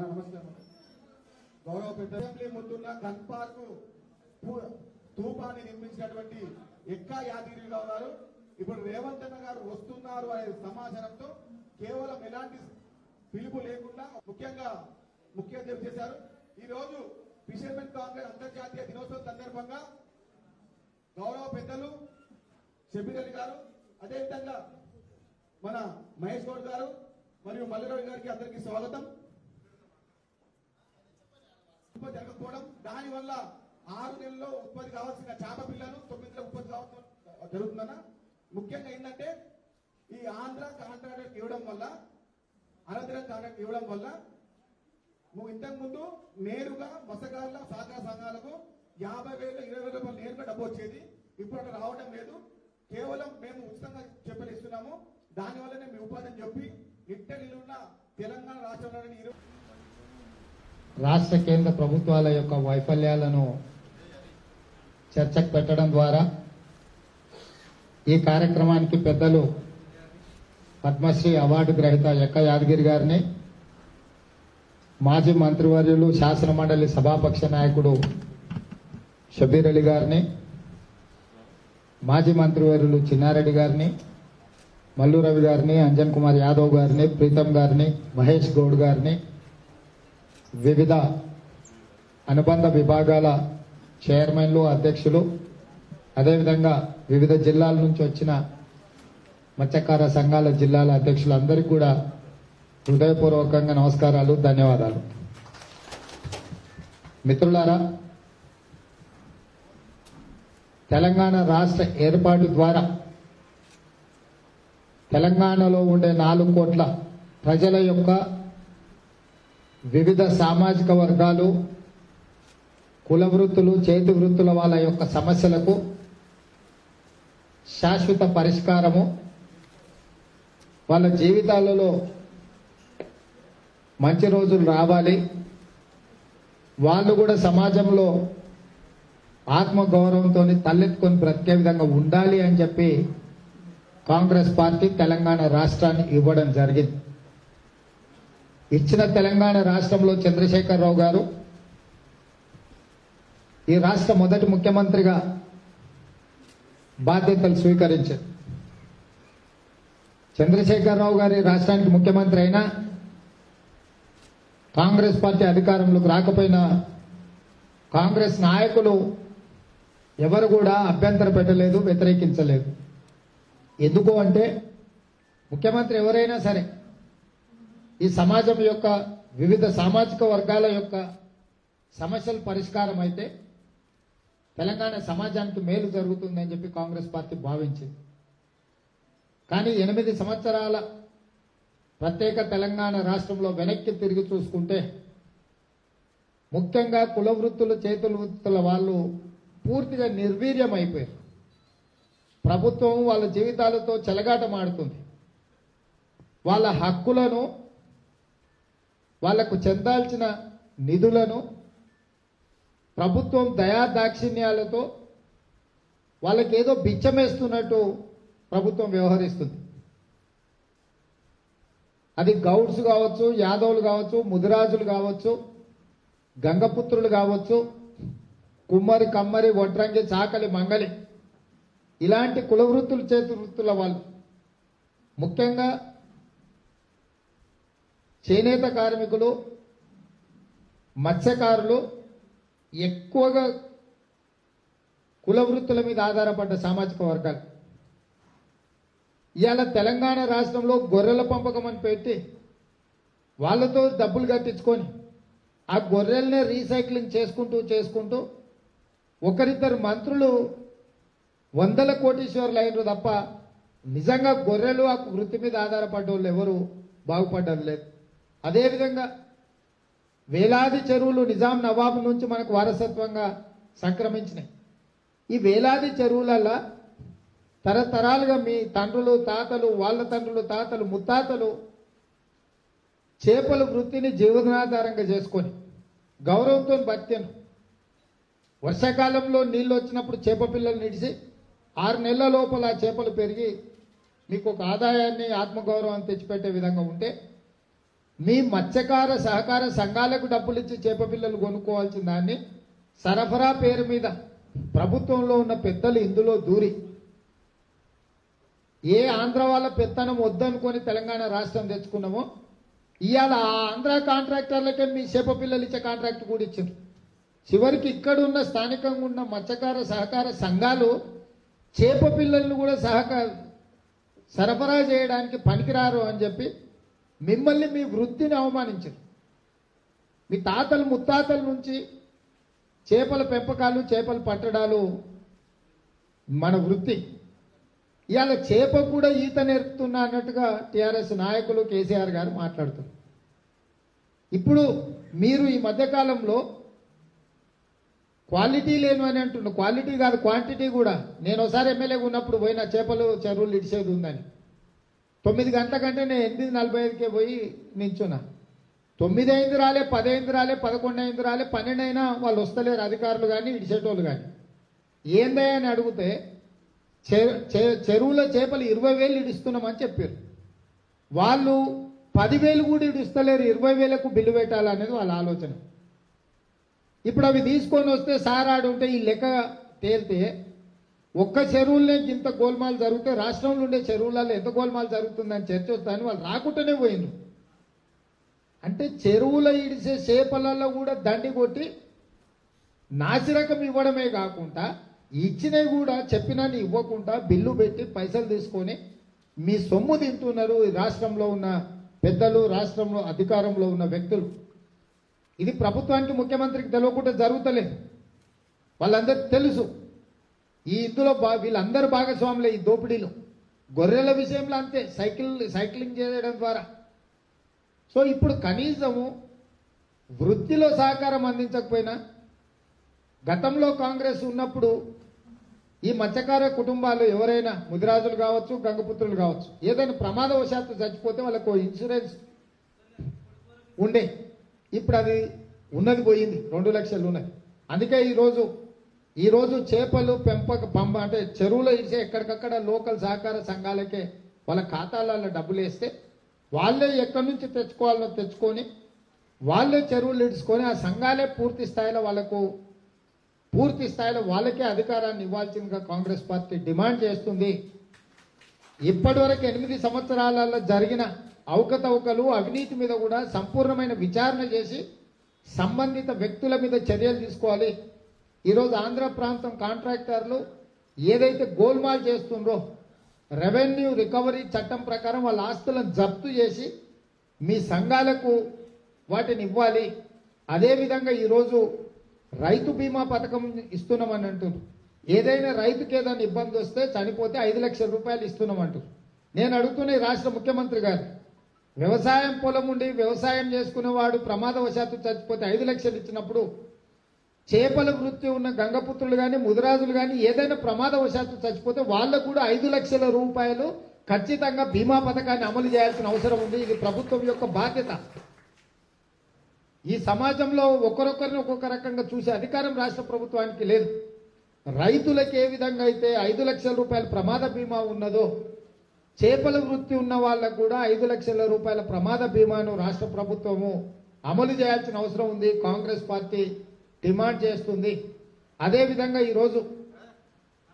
నమస్కారం. గౌరవ పెద్ద అసెంబ్లీ ముందున్న గన్ పార్క్ తూపాన్ని నిర్మించినటువంటి ఎక్కా యాదగిరిగా ఉన్నారు ఇప్పుడు రేవంత్ అన్న గారు వస్తున్నారు అనే సమాచారంతో కేవలం ఎలాంటి పిలుపు లేకుండా ముఖ్యంగా ముఖ్య అతిథి చేశారు. ఈ రోజు ఫిషర్మెన్ కాంగ్రెస్ అంతర్జాతీయ దినోత్సవం సందర్భంగా గౌరవ పెద్దలు షబీర్ అలీ గారు అదేవిధంగా మన మహేష్ గౌడ్ గారు మరియు మల్లిరావు గారికి అందరికీ స్వాగతం. ఉత్పత్తి జరగకపోవడం దాని వల్ల ఆరు నెలల్లో ఉత్పత్తి కావాల్సిన చేప పిల్లలు తొమ్మిది నెలల ఉత్పత్తి కావాల్సిన జరుగుతుందన్న. ముఖ్యంగా ఏంటంటే ఈ ఆంధ్ర కాంట్రాక్ట్ ఇవ్వడం వల్ల అనంతరం కాంట్రాక్ట్ ఇవ్వడం వల్ల ఇంతకుముందు నేరుగా మత్స్యకారుల సహకార సంఘాలకు యాభై వేలు ఇరవై వేల రూపాయలు నేరుగా డబ్బు వచ్చేది. ఇప్పుడు అట్లా రావడం లేదు. కేవలం మేము ఉచితంగా చెప్పలు ఇస్తున్నాము. దానివల్లనే మీ ఉపాధి అని చెప్పి నిట్ట నిలున్న తెలంగాణ రాష్ట్రంలోని ఇరు రాష్ట్ర కేంద్ర ప్రభుత్వాల యొక్క వైఫల్యాలను చర్చకు పెట్టడం ద్వారా ఈ కార్యక్రమానికి పెద్దలు పద్మశ్రీ అవార్డు గ్రహీత ఎక్క యాదగిరి గారిని మాజీ మంత్రివర్యులు శాసన మండలి సభాపక్ష నాయకుడు షబీర్ అలీ గారిని మాజీ మంత్రివర్యులు చిన్నారెడ్డి గారిని మల్లు రవి గారిని అంజన్ కుమార్ యాదవ్ గారిని ప్రీతం గారిని మహేష్ గౌడ్ గారిని వివిధ అనుబంధ విభాగాల చైర్మన్లు అధ్యక్షులు అదేవిధంగా వివిధ జిల్లాల నుంచి వచ్చిన మత్స్యకార సంఘాల జిల్లాల అధ్యక్షులందరికీ కూడా హృదయపూర్వకంగా నమస్కారాలు ధన్యవాదాలు. మిత్రులారా తెలంగాణ రాష్ట్ర ఏర్పాటు ద్వారా తెలంగాణలో ఉండే నాలుగు కోట్ల ప్రజల యొక్క వివిధ సామాజిక వర్గాలు కుల వృత్తులు చేతి వృత్తుల వాళ్ళ యొక్క సమస్యలకు శాశ్వత పరిష్కారము. వాళ్ళ జీవితాలలో మంచి రోజులు రావాలి. వాళ్ళు కూడా సమాజంలో ఆత్మగౌరవంతో తలెత్తుకొని బ్రతికే విధంగా ఉండాలి అని చెప్పి కాంగ్రెస్ పార్టీ తెలంగాణ రాష్ట్రాన్ని ఇవ్వడం జరిగింది. ఇచ్చిన తెలంగాణ రాష్ట్రంలో చంద్రశేఖరరావు గారు ఈ రాష్ట్ర మొదటి ముఖ్యమంత్రిగా బాధ్యతలు స్వీకరించారు. చంద్రశేఖరరావు గారి రాష్ట్రానికి ముఖ్యమంత్రి అయినా కాంగ్రెస్ పార్టీ అధికారంలోకి రాకపోయినా కాంగ్రెస్ నాయకులు ఎవరు కూడా అభ్యంతర పెట్టలేదు వ్యతిరేకించలేదు. ఎందుకు అంటే ముఖ్యమంత్రి ఎవరైనా సరే ఈ సమాజం యొక్క వివిధ సామాజిక వర్గాల యొక్క సమస్యలు పరిష్కారం అయితే తెలంగాణ సమాజానికి మేలు జరుగుతుందని చెప్పి కాంగ్రెస్ పార్టీ భావించింది. కానీ ఎనిమిది సంవత్సరాల ప్రత్యేక తెలంగాణ రాష్ట్రంలో వెనక్కి తిరిగి చూసుకుంటే ముఖ్యంగా కుల వృత్తులు చేతుల వృత్తుల వాళ్ళు పూర్తిగా నిర్వీర్యం అయిపోయారు ప్రభుత్వం వాళ్ళ జీవితాలతో చెలగాటమాడుతుంది. వాళ్ళ హక్కులను వాళ్ళకు చెందాల్సిన నిధులను ప్రభుత్వం దయా దాక్షిణ్యాలతో వాళ్ళకి ఏదో బిచ్చమేస్తున్నట్టు ప్రభుత్వం వ్యవహరిస్తుంది. అది గౌడ్స్ కావచ్చు యాదవులు కావచ్చు ముదిరాజులు కావచ్చు గంగపుత్రులు కావచ్చు కుమ్మరి కమ్మరి వడ్రంగి చాకలి మంగలి. ఇలాంటి కులవృత్తులు చేతి వృత్తుల వాళ్ళు. ముఖ్యంగా చేనేత కార్మికులు మత్స్యకారులు ఎక్కువగా కుల వృత్తుల మీద ఆధారపడ్డ సామాజిక వర్గాలు. ఇవాళ తెలంగాణ రాష్ట్రంలో గొర్రెల పంపకం అని పెట్టి వాళ్ళతో డబ్బులు కట్టించుకొని ఆ గొర్రెల్నే రీసైక్లింగ్ చేసుకుంటూ చేసుకుంటూ ఒకరిద్దరు మంత్రులు వందల కోటీశ్వర్లు అయినరు తప్ప నిజంగా గొర్రెలు ఆ వృత్తి మీద ఆధారపడ్డ వాళ్ళు ఎవరు? బాగుపడ్డారు లేదు. అదేవిధంగా వేలాది చెరువులు నిజాం నవాబు నుంచి మనకు వారసత్వంగా సంక్రమించినాయి. ఈ వేలాది చెరువులలో తరతరాలుగా మీ తండ్రులు తాతలు వాళ్ళ తండ్రులు తాతలు ముత్తాతలు చేపల వృత్తిని జీవనాధారంగా చేసుకొని గౌరవంతో బతికాను వర్షాకాలంలో నీళ్ళు వచ్చినప్పుడు చేప పిల్లలు నిడిచి ఆరు నెలల లోపల ఆ చేపలు పెరిగి మీకు ఒక ఆదాయాన్ని ఆత్మగౌరవాన్ని తెచ్చిపెట్టే విధంగా ఉంటే మీ మత్స్యకార సహకార సంఘాలకు డబ్బులు ఇచ్చి చేప పిల్లలు కొనుక్కోవాల్సిన దాన్ని సరఫరా పేరు మీద ప్రభుత్వంలో ఉన్న పెద్దలు ఇందులో దూరి. ఏ ఆంధ్ర వాళ్ళ పెత్తనం వద్దనుకొని తెలంగాణ రాష్ట్రం తెచ్చుకున్నామో ఇవాళ ఆ ఆంధ్ర కాంట్రాక్టర్లకే మీ చేప పిల్లలు ఇచ్చే కాంట్రాక్ట్ కూడా ఇచ్చారు. చివరికి ఇక్కడ ఉన్న స్థానికంగా ఉన్న మత్స్యకార సహకార సంఘాలు చేప పిల్లలను కూడా సహకార సరఫరా చేయడానికి పనికిరారు అని చెప్పి మిమ్మల్ని మీ వృత్తిని అవమానించారు మీ తాతలు ముత్తాతల నుంచి చేపల పెంపకాలు చేపలు పట్టడాలు మన వృత్తి. ఇవాళ చేప కూడా ఈత నేర్పుతున్నా అన్నట్టుగా టీఆర్ఎస్ నాయకులు కేసీఆర్ గారు మాట్లాడుతున్నారు. ఇప్పుడు మీరు ఈ మధ్యకాలంలో క్వాలిటీ లేను అని అంటున్నా క్వాలిటీ కాదు క్వాంటిటీ కూడా. నేను ఒకసారి ఎమ్మెల్యేగా ఉన్నప్పుడు పోయిన చేపలు చెరువులు ఇడిచేది ఉందని. తొమ్మిది గంటల కంటే నేను ఎనిమిది నలభై ఐదుకే పోయి నించున్నా. తొమ్మిది అయింది రాలే పది అయింది రాలే పదకొండు అయింది రాలే పన్నెండు అయినా వాళ్ళు వస్తలేరు అధికారులు కానీ ఇడిచేటోళ్ళు కానీ ఏందే అని అడిగితే చె- చెరువులో చేపలు ఇరవై వేలు ఇడుస్తున్నామని చెప్పారు. వాళ్ళు పదివేలు కూడా ఇడుస్తలేరు ఇరవై వేలకు బిల్లు పెట్టాలనేది వాళ్ళ ఆలోచన. ఇప్పుడు అవి తీసుకొని వస్తే సారాడు ఉంటే ఈ లెక్క తేలితే ఒక్క చెరువులనే ఇంత గోల్మాల్ జరిగితే రాష్ట్రంలో ఉండే చెరువులలో ఎంత గోల్మాల్ జరుగుతుందని చర్చ వస్తుందని వాళ్ళు రాకుండానే పోయిండ్రు అంటే చెరువుల ఇడిసే చేపలలో కూడా దండి కొట్టి నాసిరకం ఇవ్వడమే కాకుండా ఇచ్చినవి కూడా చెప్పినని ఇవ్వకుండా బిల్లు పెట్టి పైసలు తీసుకొని మీ సొమ్ము తింటున్నారు ఈ రాష్ట్రంలో ఉన్న పెద్దలు రాష్ట్రంలో అధికారంలో ఉన్న వ్యక్తులు. ఇది ప్రభుత్వానికి ముఖ్యమంత్రికి తెలియకుండా జరుగుతలేదు. వాళ్ళందరికీ తెలుసు. ఈ ఇందులో బా వీళ్ళందరూ భాగస్వాములే ఈ దోపిడీలు. గొర్రెల విషయంలో అంతే సైకిల్ సైక్లింగ్ చేయడం ద్వారా. సో ఇప్పుడు కనీసము వృత్తిలో సహకారం అందించకపోయినా గతంలో కాంగ్రెస్ ఉన్నప్పుడు ఈ మత్స్యకార కుటుంబాలు ఎవరైనా ముదిరాజులు కావచ్చు గంగపుత్రులు కావచ్చు ఏదైనా ప్రమాదవశాత్తు చచ్చిపోతే వాళ్ళకు ఇన్సూరెన్స్ ఉండే. ఇప్పుడు అది ఉన్నది పోయింది రెండు లక్షలు ఉన్నది. అందుకే ఈరోజు ఈరోజు చేపలు పెంపక పంప అంటే చెరువులో ఇచ్చే ఎక్కడికక్కడ లోకల్ సహకార సంఘాలకే వాళ్ళ ఖాతాలలో డబ్బులు వేస్తే వాళ్ళే ఎక్కడి నుంచి తెచ్చుకోవాలో తెచ్చుకొని వాళ్ళే చెరువులు ఇడుచుకొని ఆ సంఘాలే పూర్తి స్థాయిలో వాళ్ళకు పూర్తి స్థాయిలో వాళ్ళకే అధికారాన్ని ఇవ్వాల్సిందిగా కాంగ్రెస్ పార్టీ డిమాండ్ చేస్తుంది. ఇప్పటివరకు ఎనిమిది సంవత్సరాలలో జరిగిన అవకతవకలు అవినీతి మీద కూడా సంపూర్ణమైన విచారణ చేసి సంబంధిత వ్యక్తుల మీద చర్యలు తీసుకోవాలి. ఈరోజు ఆంధ్ర ప్రాంతం కాంట్రాక్టర్లు ఏదైతే గోల్మాల్ చేస్తుండ్రో రెవెన్యూ రికవరీ చట్టం ప్రకారం వాళ్ళ ఆస్తులను జప్తు చేసి మీ సంఘాలకు వాటిని ఇవ్వాలి. అదేవిధంగా ఈరోజు రైతు బీమా పథకం ఇస్తున్నామని అంటున్నారు. ఏదైనా రైతుకి ఏదైనా ఇబ్బంది వస్తే చనిపోతే ఐదు లక్షల రూపాయలు ఇస్తున్నామంటారు నేను అడుగుతున్న రాష్ట్ర ముఖ్యమంత్రి గారు వ్యవసాయం పొలం ఉండి వ్యవసాయం చేసుకునేవాడు ప్రమాదవశాత్తు చచ్చిపోతే ఐదు లక్షలు ఇచ్చినప్పుడు చేపల వృత్తి ఉన్న గంగపుత్రులు కానీ ముదిరాజులు కానీ ఏదైనా ప్రమాదవశాత్తు చచ్చిపోతే వాళ్ళకు కూడా ఐదు లక్షల రూపాయలు ఖచ్చితంగా బీమా పథకాన్ని అమలు చేయాల్సిన అవసరం ఉంది. ఇది ప్రభుత్వం యొక్క బాధ్యత. ఈ సమాజంలో ఒకరొకరిని ఒక్కొక్క రకంగా చూసే అధికారం రాష్ట్ర ప్రభుత్వానికి లేదు. రైతులకు ఏ విధంగా అయితే ఐదు లక్షల రూపాయల ప్రమాద బీమా ఉన్నదో చేపల వృత్తి ఉన్న వాళ్ళకు కూడా ఐదు లక్షల రూపాయల ప్రమాద బీమాను రాష్ట్ర ప్రభుత్వము అమలు చేయాల్సిన అవసరం ఉంది. కాంగ్రెస్ పార్టీ డిమాండ్ చేస్తుంది. అదేవిధంగా ఈరోజు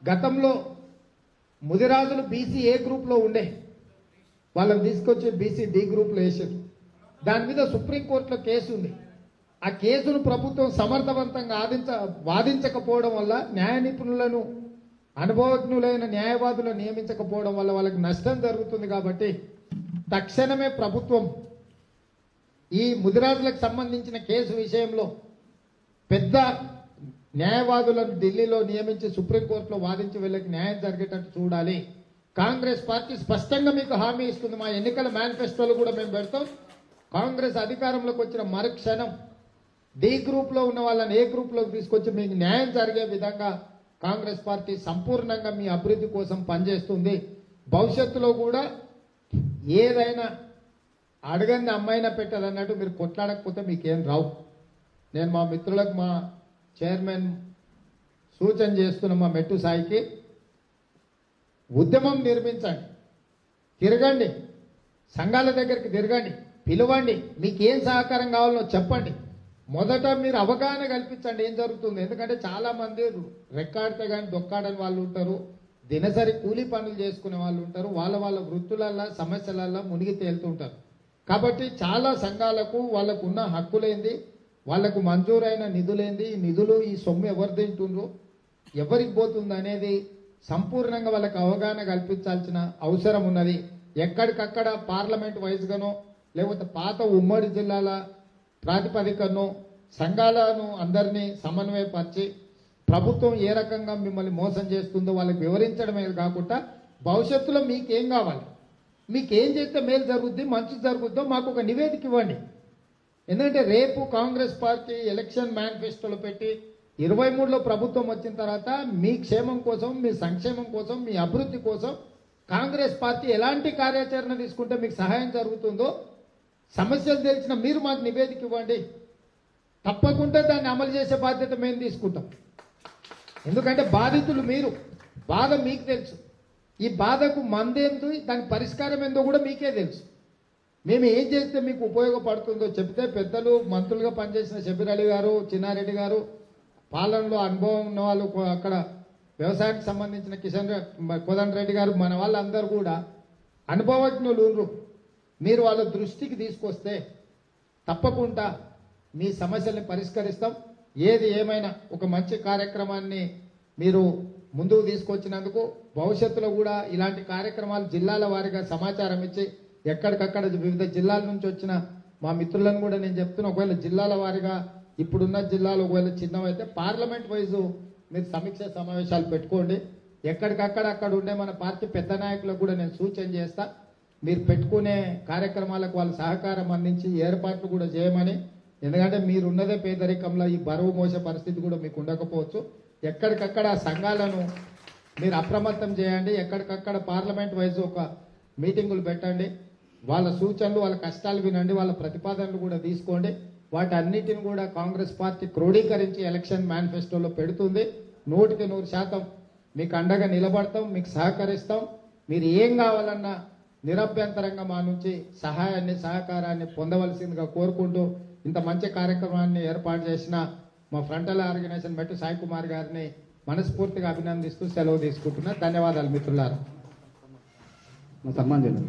గతంలో ముదిరాజులు బీసీ ఏ గ్రూప్లో ఉండే? వాళ్ళని తీసుకొచ్చి బీసీ డి గ్రూప్లో వేసారు దాని మీద సుప్రీంకోర్టులో కేసు ఉంది. ఆ కేసును ప్రభుత్వం సమర్థవంతంగా ఆదించ వాదించకపోవడం వల్ల న్యాయ నిపుణులను అనుభవజ్ఞులైన న్యాయవాదులను నియమించకపోవడం వల్ల వాళ్ళకి నష్టం జరుగుతుంది కాబట్టి తక్షణమే ప్రభుత్వం ఈ ముదిరాజులకు సంబంధించిన కేసు విషయంలో పెద్ద న్యాయవాదులను ఢిల్లీలో నియమించి సుప్రీంకోర్టులో వాదించి వీళ్ళకి న్యాయం జరిగేటట్టు చూడాలి. కాంగ్రెస్ పార్టీ స్పష్టంగా మీకు హామీ ఇస్తుంది. మా ఎన్నికల మేనిఫెస్టోలు కూడా మేము పెడతాం. కాంగ్రెస్ అధికారంలోకి వచ్చిన మరుక్షణం డి గ్రూప్లో ఉన్న వాళ్ళని ఏ గ్రూప్లోకి తీసుకొచ్చి మీకు న్యాయం జరిగే విధంగా కాంగ్రెస్ పార్టీ సంపూర్ణంగా మీ అభివృద్ధి కోసం పనిచేస్తుంది. భవిష్యత్తులో కూడా ఏదైనా అడగని అమ్మాయినా పెట్టాలన్నట్టు మీరు కొట్లాడకపోతే మీకేం రావు. నేను మా మిత్రులకు మా చైర్మన్ సూచన చేస్తున్న మా మెట్టు సాయికి ఉద్యమం నిర్మించండి. తిరగండి. సంఘాల దగ్గరికి తిరగండి. పిలవండి. మీకు ఏం సహకారం కావాలో చెప్పండి. మొదట మీరు అవగాహన కల్పించండి ఏం జరుగుతుంది. ఎందుకంటే చాలా మంది రెక్కాడితే కానీ దొక్కాడని వాళ్ళు ఉంటారు. దినసరి కూలీ పనులు చేసుకునే వాళ్ళు ఉంటారు. వాళ్ళ వాళ్ళ వృత్తులల్లో సమస్యలల్లో మునిగి తేలుతుంటారు కాబట్టి చాలా సంఘాలకు వాళ్ళకు ఉన్న హక్కులేంది. వాళ్ళకు మంజూరైన నిధులేంది? ఈ నిధులు ఈ సొమ్ము ఎవరు తింటుండ్రు ఎవరికి పోతుంది అనేది సంపూర్ణంగా వాళ్ళకి అవగాహన కల్పించాల్సిన అవసరం ఉన్నది. ఎక్కడికక్కడ పార్లమెంట్ వైజ్గానో లేకపోతే పాత ఉమ్మడి జిల్లాల ప్రాతిపదికను సంఘాలను అందరినీ సమన్వయపరిచి ప్రభుత్వం ఏ రకంగా మిమ్మల్ని మోసం చేస్తుందో వాళ్ళకి వివరించడమే కాకుండా భవిష్యత్తులో మీకేం కావాలి? మీకేం చేస్తే మేలు జరుగుద్ది మంచి జరుగుద్దో మాకు ఒక నివేదిక ఇవ్వండి. ఎందుకంటే రేపు కాంగ్రెస్ పార్టీ ఎలక్షన్ మేనిఫెస్టోలు పెట్టి ఇరవై మూడులో ప్రభుత్వం వచ్చిన తర్వాత మీ క్షేమం కోసం మీ సంక్షేమం కోసం మీ అభివృద్ధి కోసం కాంగ్రెస్ పార్టీ ఎలాంటి కార్యాచరణ తీసుకుంటే మీకు సహాయం జరుగుతుందో సమస్యలు తెలిసిన మీరు మాకు నివేదిక ఇవ్వండి. తప్పకుండా దాన్ని అమలు చేసే బాధ్యత మేము తీసుకుంటాం. ఎందుకంటే బాధితులు మీరు బాధ మీకు తెలుసు. ఈ బాధకు మందేందు దాని పరిష్కారం ఏందో కూడా మీకే తెలుసు. మేము ఏం చేస్తే మీకు ఉపయోగపడుతుందో చెప్తే పెద్దలు మంత్రులుగా పనిచేసిన షబీర్ గారు చిన్నారెడ్డి గారు పాలనలో అనుభవం ఉన్న వాళ్ళు అక్కడ వ్యవసాయానికి సంబంధించిన కిషన్ కోదండ రెడ్డి గారు మన వాళ్ళందరూ కూడా అనుభవజ్ఞులు మీరు వాళ్ళ దృష్టికి తీసుకొస్తే తప్పకుండా మీ సమస్యల్ని పరిష్కరిస్తాం. ఏది ఏమైనా ఒక మంచి కార్యక్రమాన్ని మీరు ముందుకు తీసుకొచ్చినందుకు భవిష్యత్తులో కూడా ఇలాంటి కార్యక్రమాలు జిల్లాల వారిగా సమాచారం ఇచ్చి ఎక్కడికక్కడ వివిధ జిల్లాల నుంచి వచ్చిన మా మిత్రులను కూడా నేను చెప్తున్నా ఒకవేళ జిల్లాల వారిగా ఇప్పుడున్న జిల్లాలు ఒకవేళ చిన్నవైతే పార్లమెంట్ వైజు మీరు సమీక్ష సమావేశాలు పెట్టుకోండి. ఎక్కడికక్కడ అక్కడ ఉండే మన పార్టీ పెద్ద నాయకులకు కూడా నేను సూచన చేస్తా. మీరు పెట్టుకునే కార్యక్రమాలకు వాళ్ళ సహకారం అందించి ఏర్పాట్లు కూడా చేయమని. ఎందుకంటే మీరు ఉన్నదే పేదరికంలో ఈ బరువు మోసే పరిస్థితి కూడా మీకు ఉండకపోవచ్చు. ఎక్కడికక్కడ సంఘాలను మీరు అప్రమత్తం చేయండి. ఎక్కడికక్కడ పార్లమెంట్ వైజ్ ఒక మీటింగులు పెట్టండి. వాళ్ళ సూచనలు వాళ్ళ కష్టాలు వినండి వాళ్ళ ప్రతిపాదనలు కూడా తీసుకోండి. వాటి అన్నిటిని కూడా కాంగ్రెస్ పార్టీ క్రోడీకరించి ఎలక్షన్ మేనిఫెస్టోలో పెడుతుంది. నూటికి నూరు శాతం మీకు అండగా నిలబడతాం మీకు సహకరిస్తాం. మీరు ఏం కావాలన్నా నిరభ్యంతరంగా మా నుంచి సహాయాన్ని సహకారాన్ని పొందవలసిందిగా కోరుకుంటూ ఇంత మంచి కార్యక్రమాన్ని ఏర్పాటు చేసిన మా ఫ్రంటల్ ఆర్గనైజేషన్ మెట్టు సాయి కుమార్ గారిని మనస్ఫూర్తిగా అభినందిస్తూ సెలవు తీసుకుంటున్నా. ధన్యవాదాలు మిత్రులారా. నా సన్మాన్ చేయండి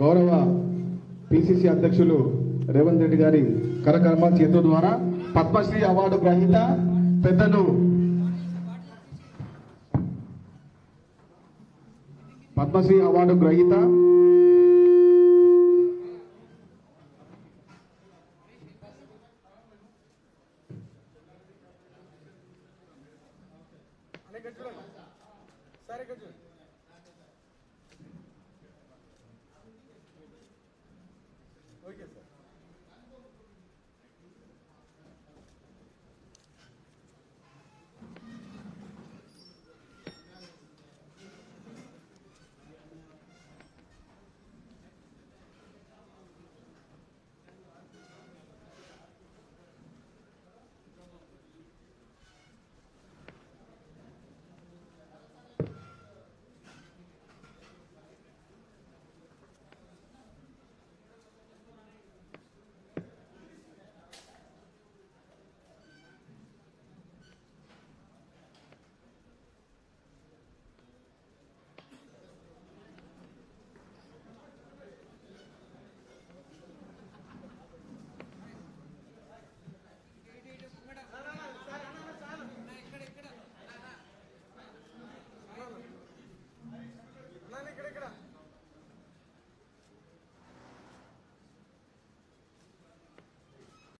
గౌరవ పిసిసి అధ్యక్షులు రేవంత్ రెడ్డి గారి కరకర్మ చేతుల ద్వారా పద్మశ్రీ అవార్డు గ్రహీత పెద్దలు పద్మశ్రీ అవార్డు గ్రహీత